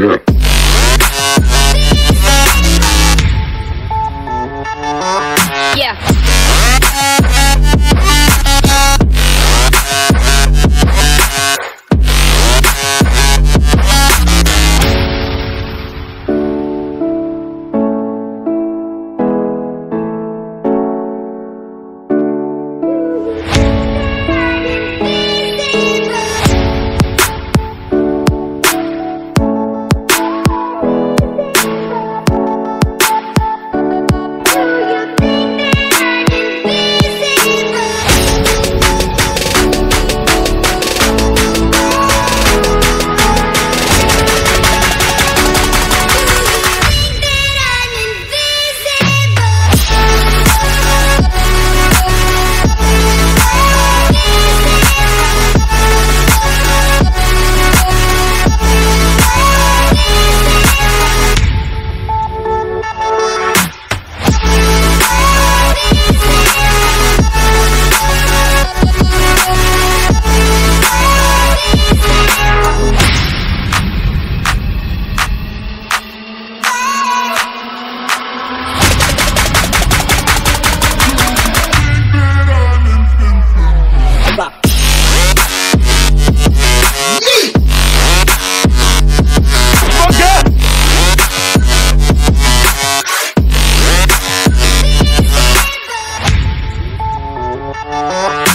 Yeah. Música